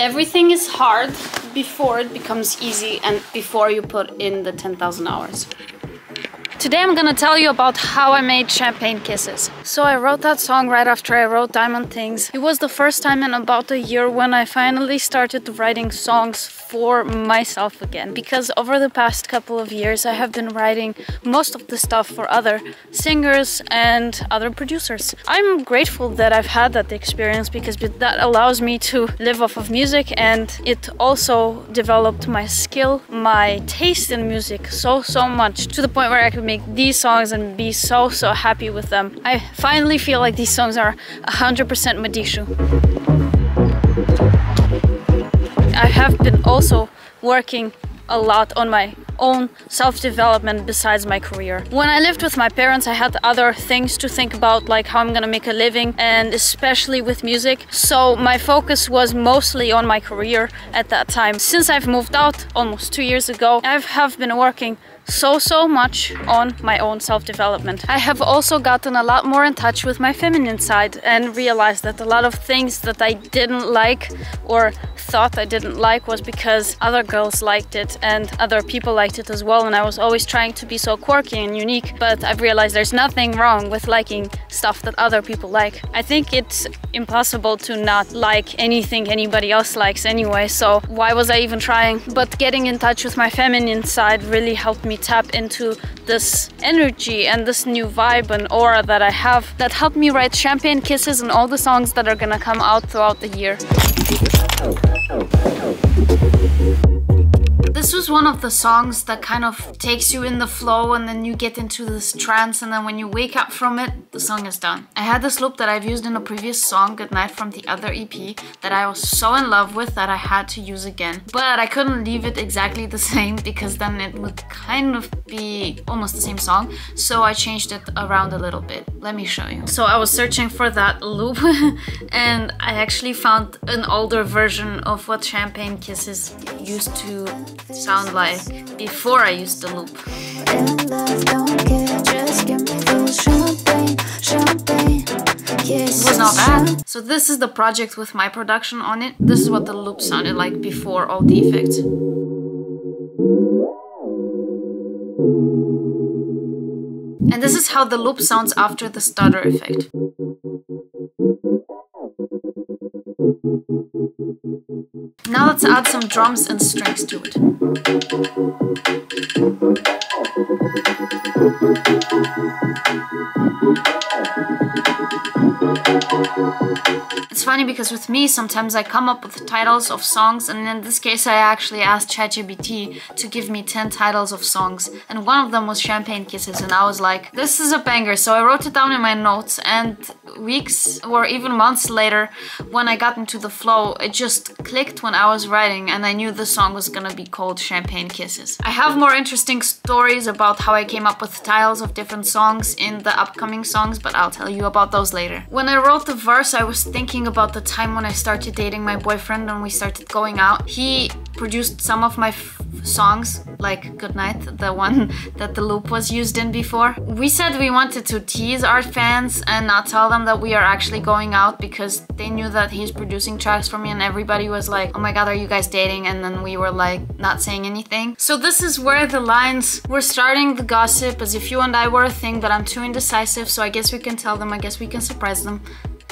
Everything is hard before it becomes easy and before you put in the 10,000 hours. Today I'm gonna tell you about how I made Champagne Kisses. So I wrote that song right after I wrote Diamond Things. It was the first time in about a year when I finally started writing songs for myself again. Because over the past couple of years I have been writing most of the stuff for other singers and other producers. I'm grateful that I've had that experience because that allows me to live off of music and it also developed my skill, my taste in music so so much to the point where I could make these songs and be so, so happy with them. I finally feel like these songs are 100% Madishu. I have been also working a lot on my own self-development besides my career. When I lived with my parents, I had other things to think about, like how I'm gonna make a living, and especially with music. So my focus was mostly on my career at that time. Since I've moved out almost two years ago, I have been working so, so much on my own self-development. I have also gotten a lot more in touch with my feminine side and realized that a lot of things that I didn't like or thought I didn't like was because other girls liked it and other people liked it as well and I was always trying to be so quirky and unique but I've realized there's nothing wrong with liking stuff that other people like. I think it's impossible to not like anything anybody else likes anyway so why was I even trying? But getting in touch with my feminine side really helped me tap into this energy and this new vibe and aura that I have that helped me write Champagne Kisses and all the songs that are gonna come out throughout the year. This was one of the songs that kind of takes you in the flow and then you get into this trance and then when you wake up from it, the song is done. I had this loop that I've used in a previous song, Goodnight from the other EP, that I was so in love with that I had to use again. But I couldn't leave it exactly the same because then it would kind of be almost the same song. So I changed it around a little bit. Let me show you. So I was searching for that loop and I actually found an older version of what Champagne Kisses used to sound like before I used the loop. It was not bad. So this is the project with my production on it. This is what the loop sounded like before all the effects. And this is how the loop sounds after the stutter effect. Now let's add some drums and strings to it. It's funny because with me, sometimes I come up with titles of songs, and in this case, I actually asked ChatGPT to give me 10 titles of songs, and one of them was Champagne Kisses, and I was like, this is a banger, so I wrote it down in my notes, and weeks or even months later, when I got into the flow, it just clicked when I was writing, and I knew the song was gonna be called Champagne Kisses. I have more interesting stories about how I came up with titles of different songs in the upcoming songs, but I'll tell you about those later. When I wrote the verse, I was thinking about the time when I started dating my boyfriend and we started going out. He produced some of my songs, like Goodnight, the one that the loop was used in before. We said we wanted to tease our fans and not tell them that we are actually going out because they knew that he's producing tracks for me and everybody was like, oh my god, are you guys dating? And then we were like, not saying anything. So this is where the lines, we're starting the gossip as if you and I were a thing, but I'm too indecisive, so I guess we can tell them, I guess we can surprise them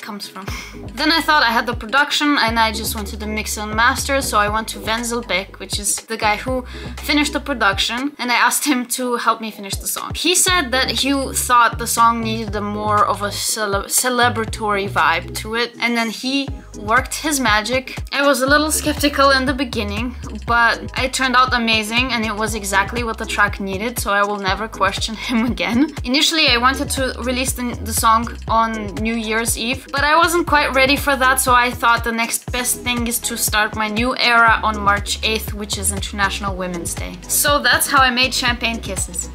comes from. then I thought I had the production and I just went to the mix and master so I went to Wenzel Beck which is the guy who finished the production and I asked him to help me finish the song. He said that he thought the song needed a more of a cele celebratory vibe to it and then he worked his magic. I was a little skeptical in the beginning but it turned out amazing and it was exactly what the track needed so I will never question him again. Initially I wanted to release the, song on New Year's Eve but I wasn't quite ready for that, so I thought the next best thing is to start my new era on March 8th, which is International Women's Day. So that's how I made Champagne Kisses.